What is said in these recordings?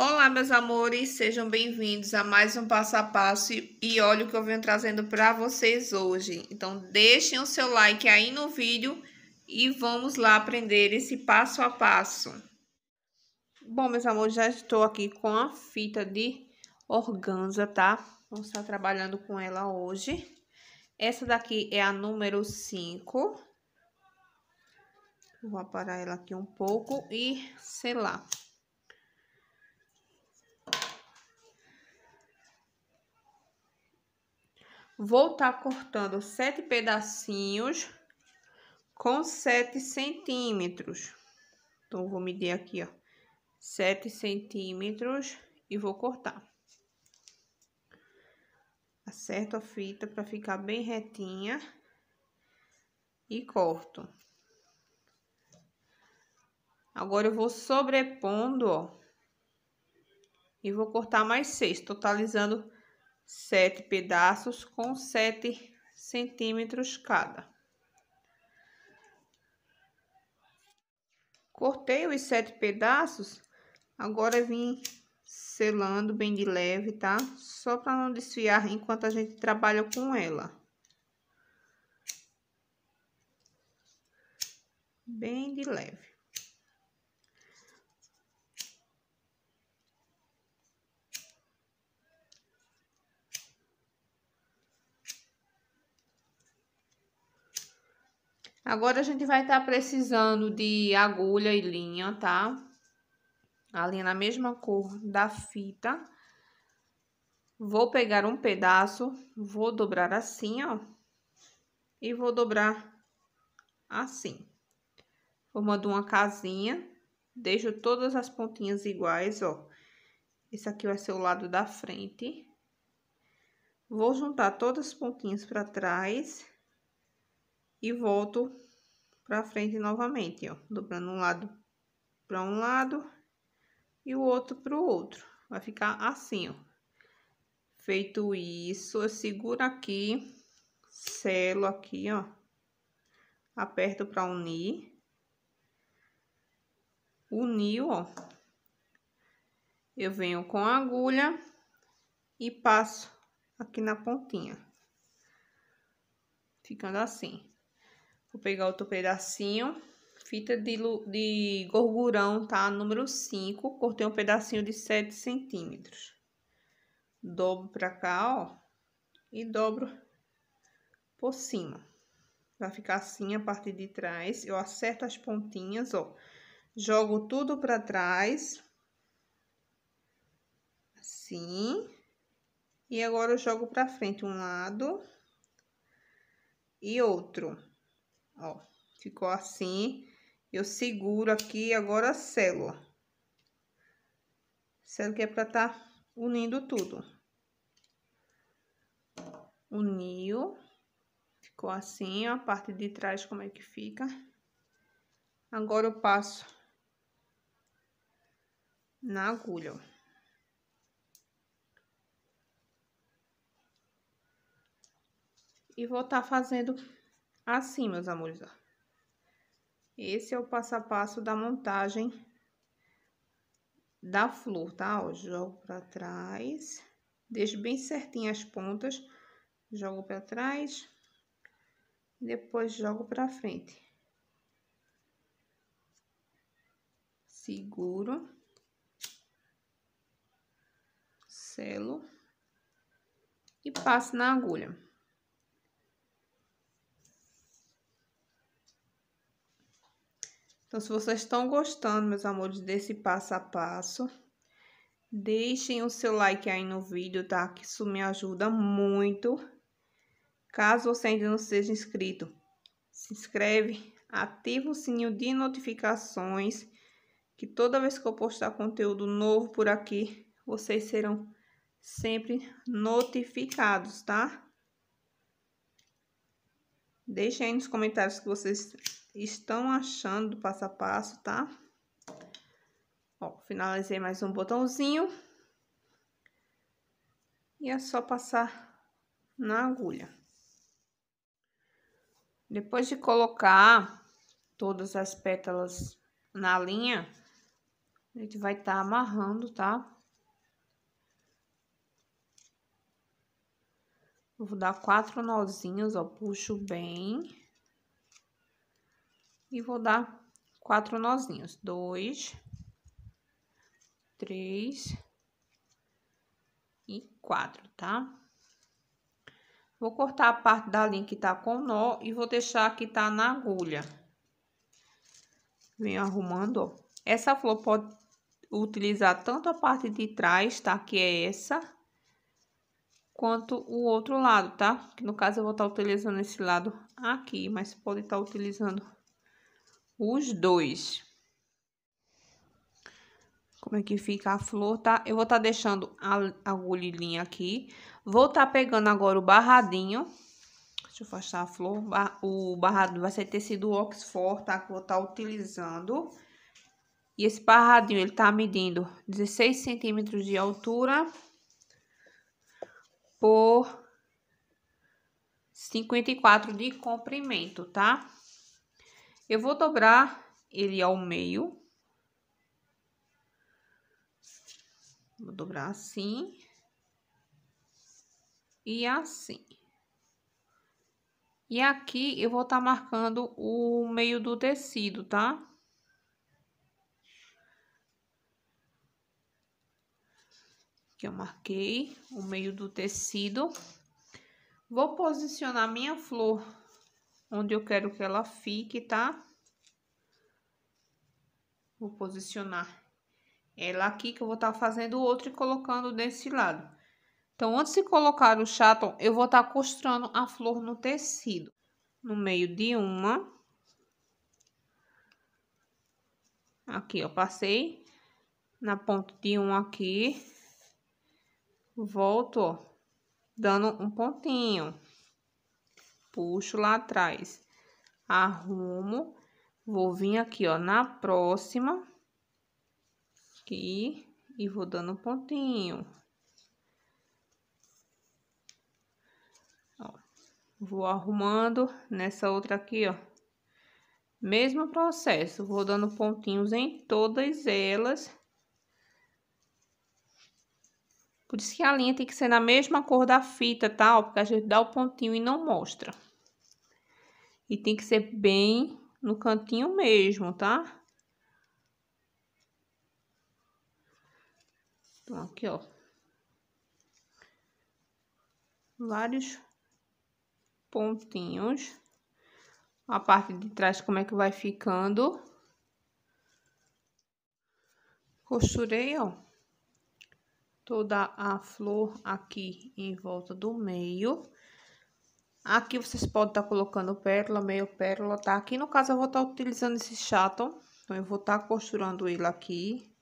Olá, meus amores, sejam bem-vindos a mais um passo a passo e olha o que eu venho trazendo para vocês hoje. Então, deixem o seu like aí no vídeo e vamos lá aprender esse passo a passo. Bom, meus amores, já estou aqui com a fita de organza, tá? Vamos estar trabalhando com ela hoje. Essa daqui é a número 5. Vou aparar ela aqui um pouco e sei Vou estar tá cortando sete pedacinhos com sete centímetros. Então, vou medir aqui, ó, sete centímetros e vou cortar. Acerto a fita para ficar bem retinha e corto. Agora, eu vou sobrepondo, ó, e vou cortar mais seis, totalizando sete pedaços com sete centímetros cada. Cortei os sete pedaços, agora vim selando bem de leve, tá? Só para não desfiar enquanto a gente trabalha com ela. Bem de leve. Agora, a gente vai estar tá precisando de agulha e linha, tá? A linha na mesma cor da fita. Vou pegar um pedaço, vou dobrar assim, ó. E vou dobrar assim. Formando uma casinha. Deixo todas as pontinhas iguais, ó. Esse aqui vai ser o lado da frente. Vou juntar todas as pontinhas para trás e volto para frente novamente, ó, dobrando um lado para um lado e o outro para o outro. Vai ficar assim, ó. Feito isso, eu seguro aqui, selo aqui, ó. Aperto para unir. Uniu, ó. Eu venho com a agulha e passo aqui na pontinha. Ficando assim. Vou pegar outro pedacinho. Fita de, de gorgurão, tá? Número 5. Cortei um pedacinho de 7 centímetros. Dobro pra cá, ó. E dobro por cima. Vai ficar assim a parte de trás. Eu acerto as pontinhas, ó. Jogo tudo pra trás. Assim. E agora eu jogo pra frente um lado e outro. Ó, ficou assim. Eu seguro aqui agora selo, ó. Selo que é pra tá unindo tudo. Uniu. Ficou assim, ó, a parte de trás como é que fica. Agora eu passo na agulha, ó. E vou tá fazendo Assim, meus amores, ó. Esse é o passo a passo da montagem da flor, tá? Ó, jogo pra trás, deixo bem certinho as pontas, jogo pra trás, depois jogo pra frente. Seguro. Selo. E passo na agulha. Então, se vocês estão gostando, meus amores, desse passo a passo, deixem o seu like aí no vídeo, tá? Que isso me ajuda muito. Caso você ainda não seja inscrito, se inscreve, ativa o sininho de notificações, que toda vez que eu postar conteúdo novo por aqui, vocês serão sempre notificados, tá? Deixem aí nos comentários que vocês estão achando do passo a passo, tá? Ó, finalizei mais um botãozinho. E é só passar na agulha. Depois de colocar todas as pétalas na linha, A gente vai estar tá amarrando, tá? vou dar quatro nozinhos, ó, puxo bem. E vou dar quatro nozinhos. Dois, três e quatro, tá? Vou cortar a parte da linha que tá com nó e vou deixar que tá na agulha. Venho arrumando, ó. Essa flor pode utilizar tanto a parte de trás, tá? Que é essa, quanto o outro lado, tá? Que no caso eu vou estar tá utilizando esse lado aqui, mas pode estar tá utilizando os dois. Como é que fica a flor, tá? Eu vou tá deixando a agulhinha aqui. Vou tá pegando agora o barradinho. Deixa eu afastar a flor. O barrado vai ser tecido Oxford, tá? Que eu vou tá utilizando. E esse barradinho, ele tá medindo 16 centímetros de altura por 54 de comprimento, tá? Eu vou dobrar ele ao meio. Vou dobrar assim. E assim. E aqui eu vou estar tá marcando o meio do tecido, tá? Aqui eu marquei o meio do tecido. Vou posicionar minha flor onde eu quero que ela fique, tá? Vou posicionar ela aqui, que eu vou estar tá fazendo outro e colocando desse lado. Então, antes de colocar o chaton, eu vou estar tá costurando a flor no tecido. No meio de uma. Aqui, ó, passei na ponta de um aqui. Volto, ó, dando um pontinho puxo lá atrás, arrumo, vou vir aqui, ó, na próxima, aqui, e vou dando um pontinho. Ó, vou arrumando nessa outra aqui, ó. Mesmo processo, vou dando pontinhos em todas elas. Por isso que a linha tem que ser na mesma cor da fita, tá? Porque a gente dá o pontinho e não mostra. E tem que ser bem no cantinho mesmo, tá? Então, aqui, ó. Vários pontinhos. A parte de trás, como é que vai ficando. Costurei, ó. Toda a flor aqui em volta do meio. Aqui vocês podem estar tá colocando pérola, meio pérola, tá? Aqui no caso eu vou estar tá utilizando esse chaton, então eu vou estar tá costurando ele aqui.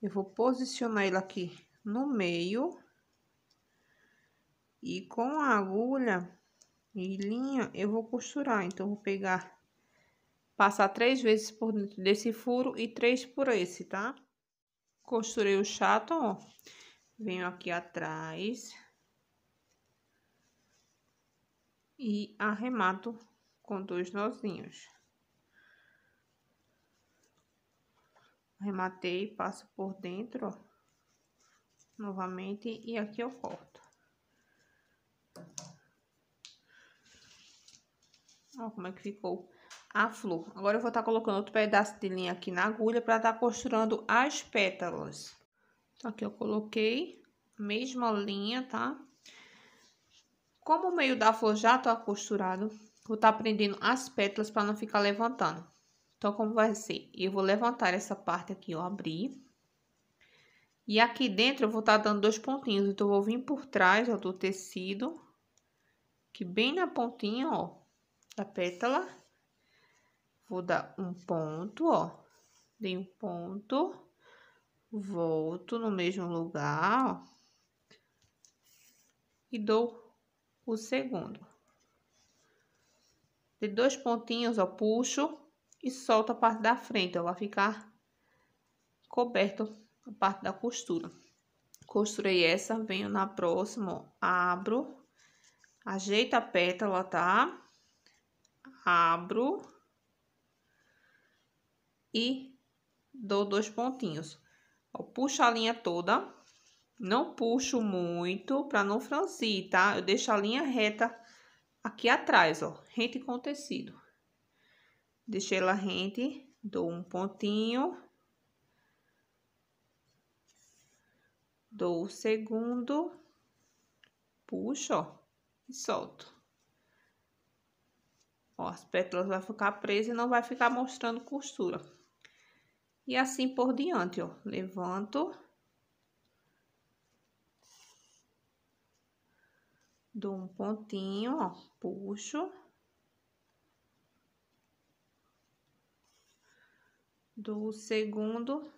Eu vou posicionar ele aqui no meio. E com a agulha e linha eu vou costurar, então eu vou pegar, passar três vezes por dentro desse furo e três por esse, tá? Costurei o chaton, ó. Venho aqui atrás e arremato com dois nozinhos. Arrematei, passo por dentro, ó, novamente, e aqui eu corto. Ó como é que ficou a flor. Agora eu vou estar tá colocando outro pedaço de linha aqui na agulha para estar tá costurando as pétalas. Então, aqui eu coloquei mesma linha, tá? Como o meio da flor já tá costurado, vou estar tá prendendo as pétalas para não ficar levantando. Então, como vai ser? Eu vou levantar essa parte aqui, ó, abrir. E aqui dentro eu vou estar tá dando dois pontinhos. Então, eu vou vir por trás, ó, do tecido. Que bem na pontinha, ó, da pétala. Vou dar um ponto, ó. Dei um ponto. Volto no mesmo lugar, ó. E dou o segundo. De dois pontinhos, ó, puxo e solto a parte da frente, ó, vai ficar coberto a parte da costura. Costurei essa, venho na próxima, ó, abro, ajeito a pétala, tá? Abro e dou dois pontinhos. Ó, puxo a linha toda. Não puxo muito para não franzir, tá? Eu deixo a linha reta aqui atrás, ó, rente com o tecido. Deixei ela rente, dou um pontinho. Dou o segundo, puxo, ó, e solto. Ó, as pétalas vai ficar presas e não vai ficar mostrando costura. E assim por diante, ó. Levanto. Dou um pontinho, ó. Puxo. Dou o segundo.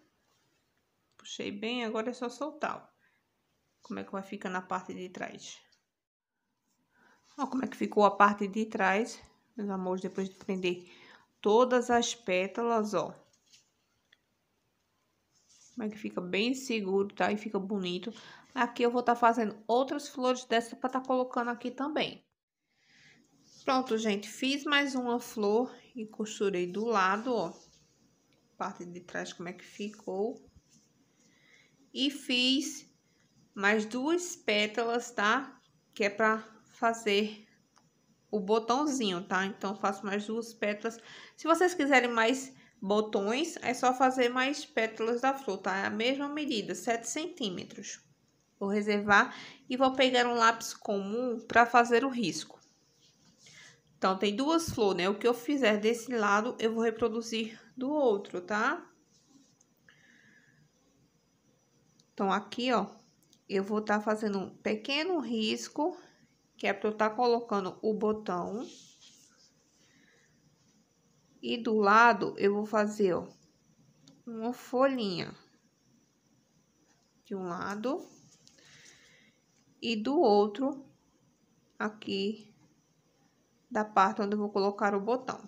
Puxei bem, agora é só soltar, ó. Como é que vai ficar na parte de trás. Ó, como é que ficou a parte de trás meus amores, depois de prender todas as pétalas, ó. Como é que fica bem seguro, tá? E fica bonito. Aqui eu vou estar tá fazendo outras flores dessa para estar tá colocando aqui também. Pronto, gente. Fiz mais uma flor e costurei do lado, ó. Parte de trás como é que ficou. E fiz mais duas pétalas, tá? Que é para fazer o botãozinho, tá? Então, faço mais duas pétalas. Se vocês quiserem mais botões, é só fazer mais pétalas da flor, tá? É a mesma medida, 7 centímetros. Vou reservar e vou pegar um lápis comum para fazer o risco. Então, tem duas flores, né? O que eu fizer desse lado, eu vou reproduzir do outro, tá? Então, aqui, ó, eu vou estar tá fazendo um pequeno risco que é para eu estar tá colocando o botão. E do lado eu vou fazer, ó, uma folhinha de um lado e do outro aqui da parte onde eu vou colocar o botão.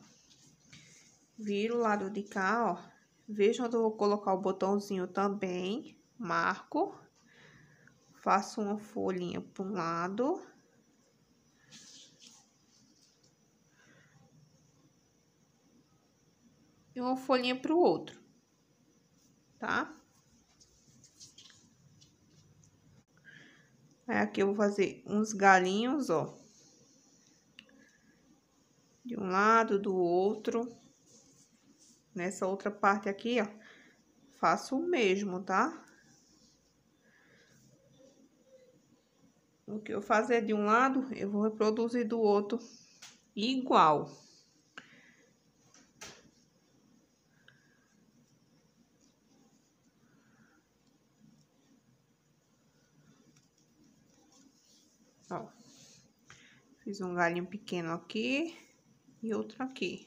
Viro o lado de cá, ó. Vejo onde eu vou colocar o botãozinho também, marco, faço uma folhinha para um lado e uma folhinha para o outro, tá? Aí, aqui eu vou fazer uns galinhos, ó. De um lado, do outro. Nessa outra parte aqui, ó, faço o mesmo, tá? O que eu fazer de um lado, eu vou reproduzir do outro igual. Ó. Fiz um galinho pequeno aqui e outro aqui.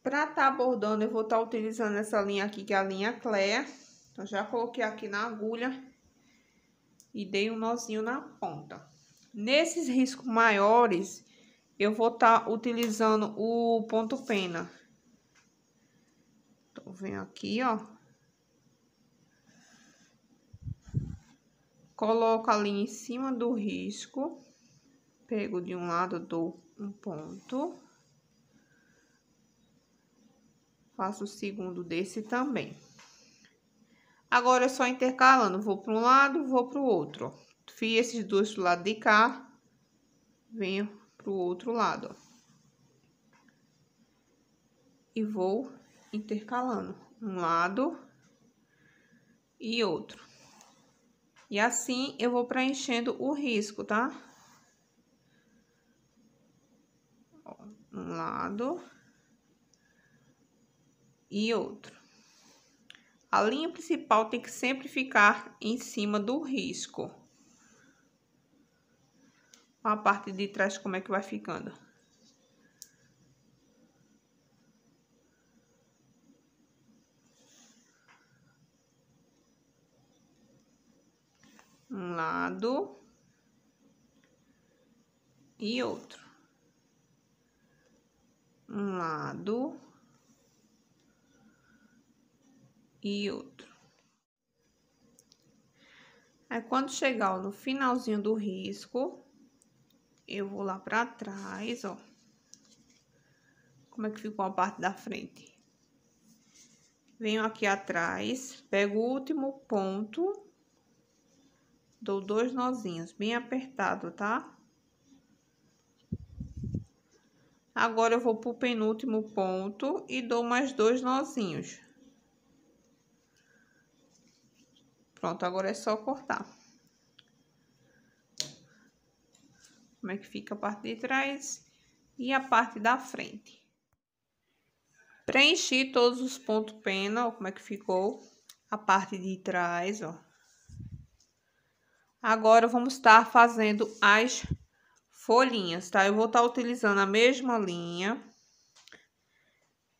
Pra tá bordando, eu vou estar tá utilizando essa linha aqui, que é a linha Cleia. Então, já coloquei aqui na agulha e dei um nozinho na ponta. Nesses riscos maiores, eu vou estar tá utilizando o ponto pena. Então, venho aqui, ó. Coloco ali em cima do risco, pego de um lado, dou um ponto. Faço o segundo desse também. Agora, é só intercalando, vou para um lado, vou para o outro. Fiz esses dois do lado de cá, venho para o outro lado. E vou intercalando um lado e outro. E assim eu vou preenchendo o risco, tá? um lado e outro. A linha principal tem que sempre ficar em cima do risco. A parte de trás como é que vai ficando. Um lado e outro. Um lado e outro. Aí, quando chegar no finalzinho do risco, eu vou lá pra trás, ó. Como é que ficou a parte da frente. Venho aqui atrás, pego o último ponto, dou dois nozinhos, bem apertado, tá? Agora, eu vou pro penúltimo ponto e dou mais dois nozinhos. Pronto, agora é só cortar. Como é que fica a parte de trás e a parte da frente. Preenchi todos os pontos pena, ó, como é que ficou a parte de trás, ó. Agora, vamos estar fazendo as folhinhas, tá? Eu vou estar utilizando a mesma linha.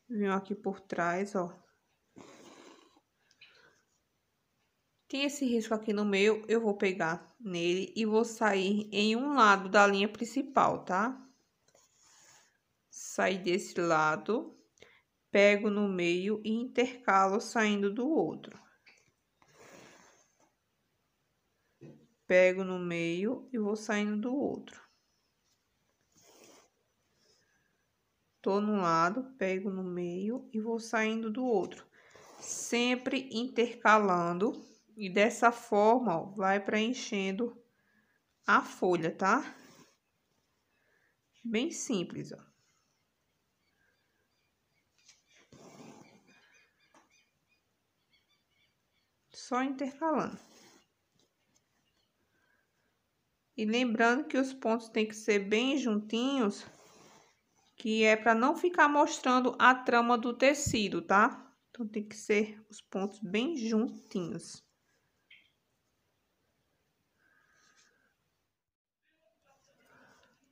Venho aqui por trás, ó. Tem esse risco aqui no meio, eu vou pegar nele e vou sair em um lado da linha principal, tá? Sair desse lado, pego no meio e intercalo saindo do outro. Pego no meio e vou saindo do outro. Tô num lado, pego no meio e vou saindo do outro. Sempre intercalando e dessa forma, ó, vai preenchendo a folha, tá? Bem simples, ó. Só intercalando. E lembrando que os pontos tem que ser bem juntinhos, que é para não ficar mostrando a trama do tecido, tá? Então, tem que ser os pontos bem juntinhos.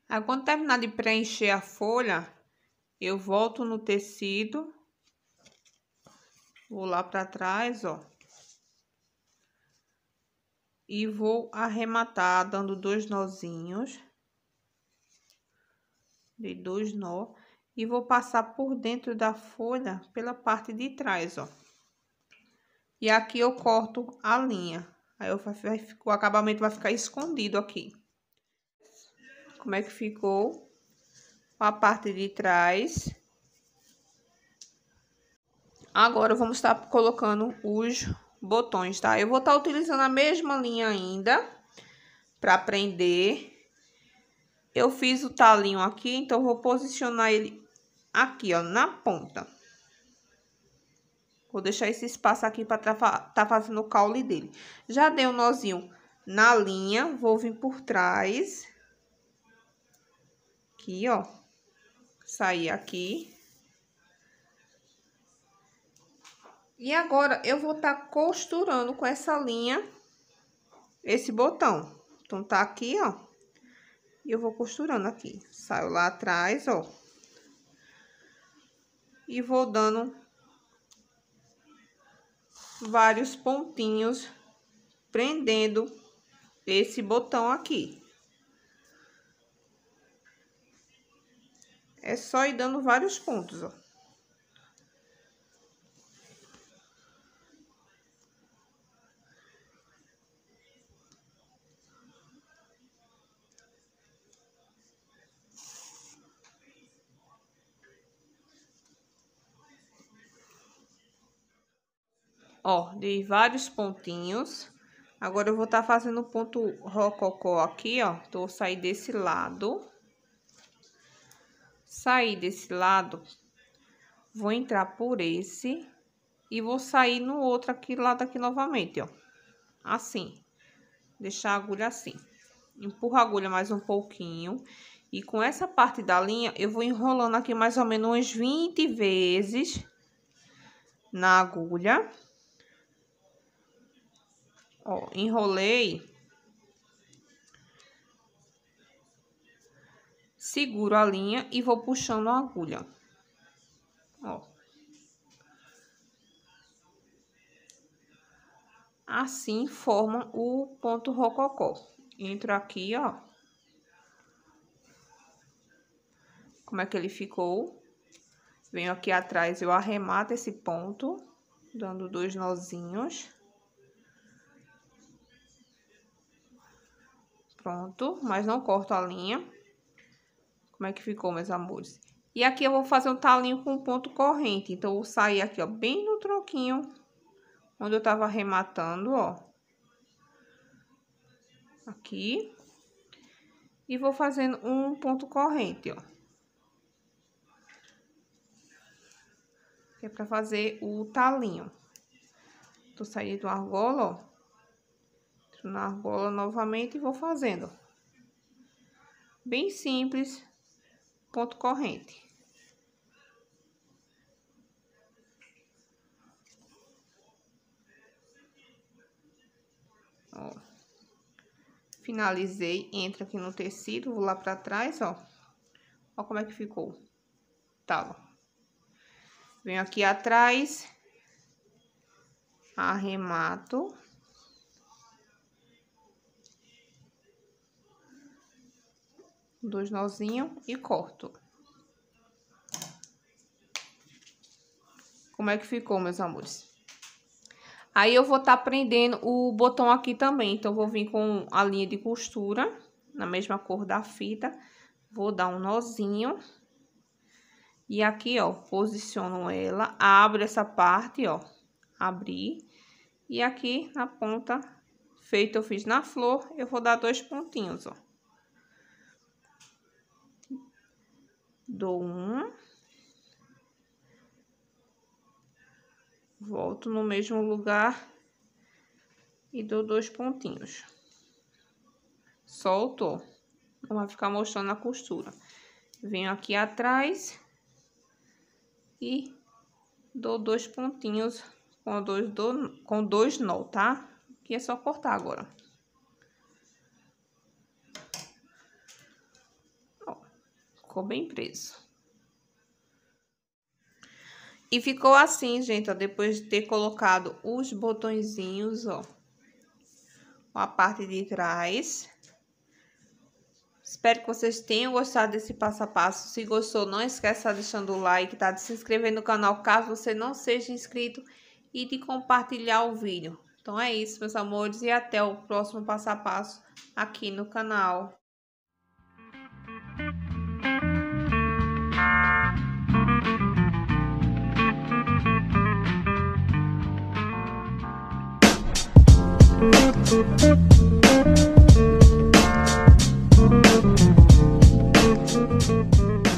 Aí, quando terminar de preencher a folha, eu volto no tecido. Vou lá para trás, ó. E vou arrematar dando dois nozinhos. Dei dois nó. E vou passar por dentro da folha pela parte de trás, ó. E aqui eu corto a linha. Aí o acabamento vai ficar escondido aqui como é que ficou a parte de trás. Agora, vamos estar colocando os botões, tá? Eu vou estar utilizando a mesma linha ainda para prender. Eu fiz o talinho aqui, então vou posicionar ele aqui, ó, na ponta. Vou deixar esse espaço aqui para tá fazendo o caule dele. Já dei um nozinho na linha, vou vir por trás aqui, ó. Sair aqui. E agora, eu vou estar tá costurando com essa linha esse botão. Então, tá aqui, ó. E eu vou costurando aqui. Saio lá atrás, ó. E vou dando vários pontinhos, prendendo esse botão aqui. É só ir dando vários pontos, ó. Ó, dei vários pontinhos. Agora, eu vou estar tá fazendo ponto rococó aqui, ó. Tô sair desse lado sair desse lado, vou entrar por esse e vou sair no outro aqui, lado aqui novamente, ó. Assim. Deixar a agulha assim. Empurro a agulha mais um pouquinho. E com essa parte da linha, eu vou enrolando aqui mais ou menos umas 20 vezes na agulha. Ó, enrolei seguro a linha e vou puxando a agulha. Ó. Assim forma o ponto rococó. Entro aqui, ó. Como é que ele ficou. Venho aqui atrás, eu arremato esse ponto, dando dois nozinhos. Pronto, mas não corto a linha. Como é que ficou, meus amores? E aqui eu vou fazer um talinho com ponto corrente. Então, eu vou sair aqui, ó, bem no tronquinho, onde eu tava arrematando, ó. Aqui. E vou fazendo um ponto corrente, ó. Que é pra fazer o talinho. Tô saindo do argola, ó. Na argola novamente e vou fazendo. Bem simples, ponto corrente. Ó. Finalizei, entra aqui no tecido, vou lá pra trás, ó. Ó como é que ficou. Tá, ó. Venho aqui atrás, arremato. Dois nozinhos e corto. Como é que ficou, meus amores? Aí, eu vou estar tá prendendo o botão aqui também. Então, vou vir com a linha de costura, na mesma cor da fita. Vou dar um nozinho. E aqui, ó, posiciono ela, abro essa parte, ó, abri. E aqui na ponta, feito eu fiz na flor, eu vou dar dois pontinhos, ó. Dou um. Volto no mesmo lugar e dou dois pontinhos. Solto, não vai ficar mostrando a costura. Venho aqui atrás e dou dois pontinhos com dois, do, com dois nó, tá? Aqui é só cortar agora. Ó, ficou bem preso. E ficou assim, gente, ó, depois de ter colocado os botõezinhos, ó. A parte de trás. Espero que vocês tenham gostado desse passo a passo. Se gostou, não esqueça de deixando o like, tá? De se inscrever no canal caso você não seja inscrito e de compartilhar o vídeo. Então é isso, meus amores, e até o próximo passo a passo aqui no canal. Thank you.